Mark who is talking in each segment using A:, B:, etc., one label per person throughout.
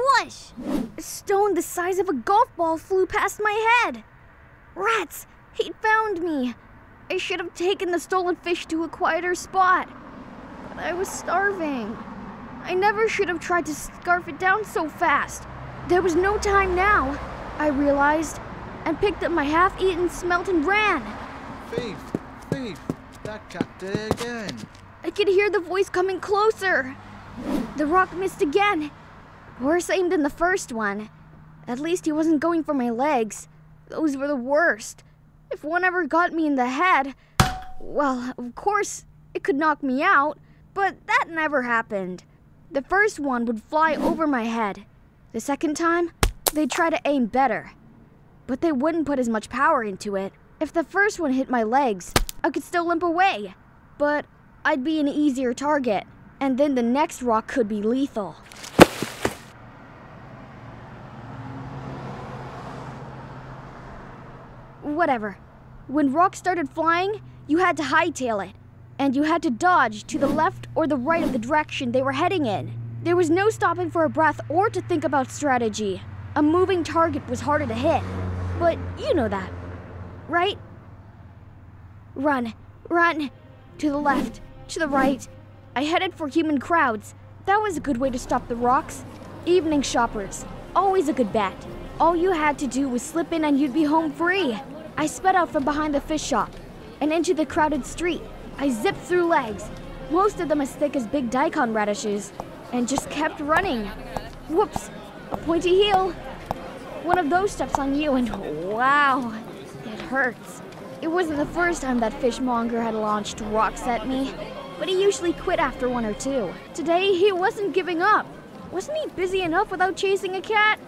A: Whoosh! A stone the size of a golf ball flew past my head. Rats! He'd found me. I should have taken the stolen fish to a quieter spot. But I was starving. I never should have tried to scarf it down so fast. There was no time now, I realized, and picked up my half eaten smelt and ran.
B: Thief! Thief! That cat did it again.
A: I could hear the voice coming closer. The rock missed again. Worse aim than the first one. At least he wasn't going for my legs. Those were the worst. If one ever got me in the head, well, of course, it could knock me out, but that never happened. The first one would fly over my head. The second time, they'd try to aim better. But they wouldn't put as much power into it. If the first one hit my legs, I could still limp away. But I'd be an easier target, and then the next rock could be lethal. Whatever. When rocks started flying, you had to hightail it, and you had to dodge to the left or the right of the direction they were heading in. There was no stopping for a breath or to think about strategy. A moving target was harder to hit, but you know that, right? Run, run, to the left, to the right. I headed for human crowds. That was a good way to stop the rocks. Evening shoppers, always a good bet. All you had to do was slip in and you'd be home free. I sped out from behind the fish shop and into the crowded street. I zipped through legs, most of them as thick as big daikon radishes, and just kept running. Whoops, a pointy heel. One of those steps on you, and wow, it hurts. It wasn't the first time that fishmonger had launched rocks at me, but he usually quit after one or two. Today, he wasn't giving up. Wasn't he busy enough without chasing a cat?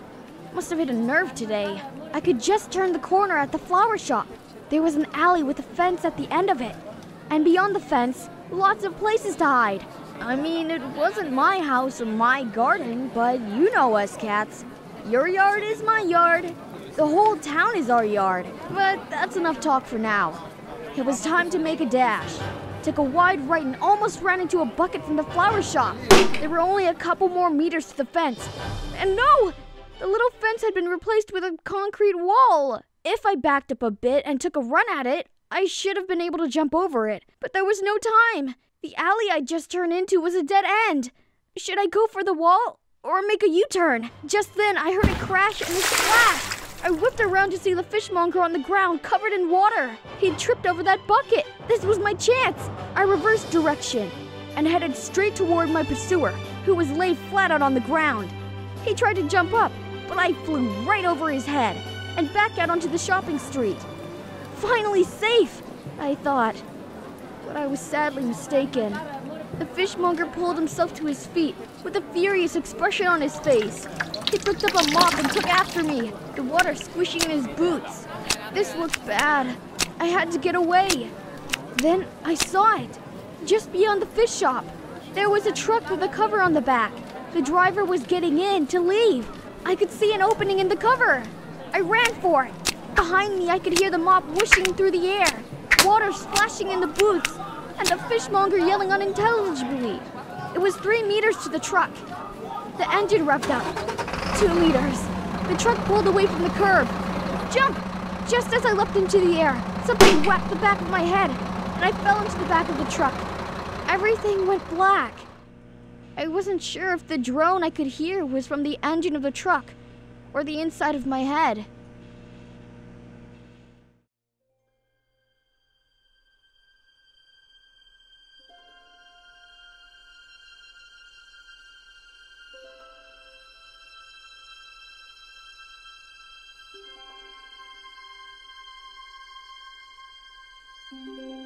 A: Must have hit a nerve today. I could just turn the corner at the flower shop. There was an alley with a fence at the end of it. And beyond the fence, lots of places to hide. I mean, it wasn't my house or my garden, but you know us cats. Your yard is my yard. The whole town is our yard. But that's enough talk for now. It was time to make a dash. Took a wide right and almost ran into a bucket from the flower shop. There were only a couple more meters to the fence. And no! The little fence had been replaced with a concrete wall. If I backed up a bit and took a run at it, I should have been able to jump over it. But there was no time. The alley I just turned into was a dead end. Should I go for the wall or make a U turn? Just then, I heard a crash and a splash. I whipped around to see the fishmonger on the ground covered in water. He'd tripped over that bucket. This was my chance. I reversed direction and headed straight toward my pursuer, who was laid flat out on the ground. He tried to jump up, but I flew right over his head and back out onto the shopping street. Finally safe, I thought. But I was sadly mistaken. The fishmonger pulled himself to his feet with a furious expression on his face. He picked up a mop and took after me, the water squishing in his boots. This looked bad. I had to get away. Then I saw it. Just beyond the fish shop. There was a truck with a cover on the back. The driver was getting in to leave. I could see an opening in the cover. I ran for it. Behind me, I could hear the mop whooshing through the air, water splashing in the boots, and the fishmonger yelling unintelligibly. It was three meters to the truck. The engine revved up. Two meters. The truck pulled away from the curb. Jump! Just as I leapt into the air, something whacked the back of my head, and I fell into the back of the truck. Everything went black. I wasn't sure if the drone I could hear was from the engine of the truck or the inside of my head.
C: Thank you.